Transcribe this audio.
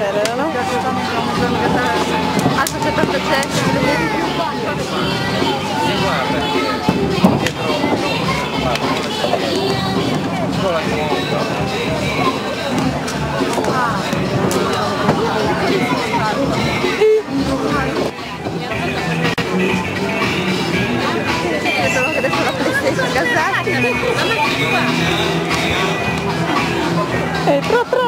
c'erano ha ah, soltanto Pensavo che adesso la PlayStation gazzata. E proprio